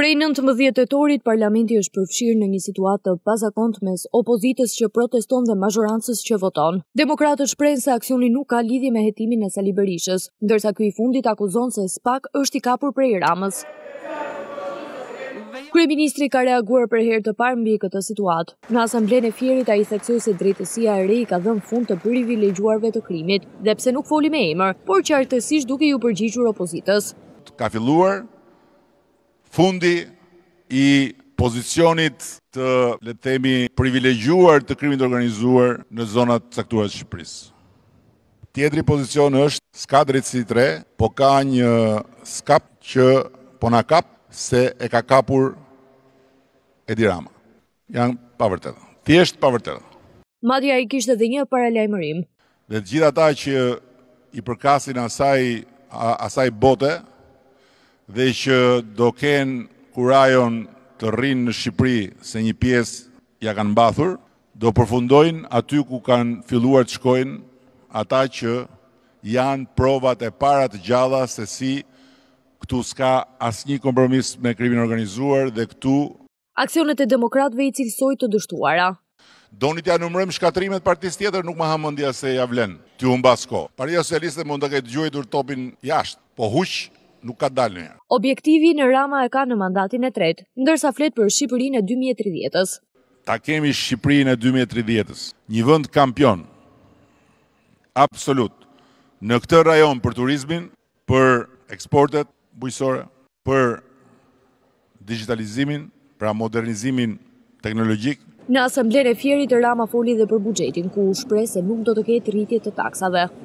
Prej 19 tetorit, parlamenti është përfshirë në një situatë të pazakontë mes opozitës që proteston dhe mazhorancës që voton. Demokratët shprehen se aksioni nuk ka lidhje me hetimin e Sali Berishës, ndërsa ky i fundit akuzon se SPAK është i kapur prej Ramës. Kryeministri ka reaguar për herë të parë mbi këtë situatë. Në Asamblenë e Fierit ai theksoi se drejtësia e re i ka dhënë fund të privilegjuarve të krimit dhe pse nuk foli me emër, por qartësisht duke iu përgjigjur opozitës. Ka filluar fundi i pozicionit të, le të themi, privilegjuar të krimit organizuar në zona të caktuara të Shqipërisë. Tjetri pozicion është s'ka drejtësi të re, po ka një skap që po na kap se e ka kapur Edi Rama. Janë pavërteta. Thjesht pavërteta. Madje ai kishte dhe një paralajmërim. Dhe të gjithë ata që i përkasin asaj asaj bote dhe që do kenë kurajon të rrinë në Shqipëri se një pjesë ia kanë mbathur, do përfundojnë aty ku kanë filluar të shkojnë ata që janë provat e para të gjalla se si Këtu s'ka asnjë kompromis me krimin e organizuar dhe këtu. Aksionet e demokratëve i cilësoi të dështuara. Doni t'ia numërojmë shkatërrimet partisë tjetër nuk ma ha mendja se ia vlen t'ju humbas kohë. Partia Socialiste mund ta ketë gjuajtur topin jashtë, po huq nuk ka dalë ndonjëherë. Objektivin Rama e ka në mandatin e tretë, ndërsa flet për Shqipërinë e dy mijë e tridhjetës. Ta kemi Shqipërinë e dy mijë e tridhjetës, një vend kampion absolut në këtë rajon për turizmin. për eksportet bujqësore, për digjitalizimin, pra modernizimin teknologjik. Në Asamblenë e Fierit, Rama foli dhe për buxhetin, ku u shpreh se nuk do të ketë rritje të taksave.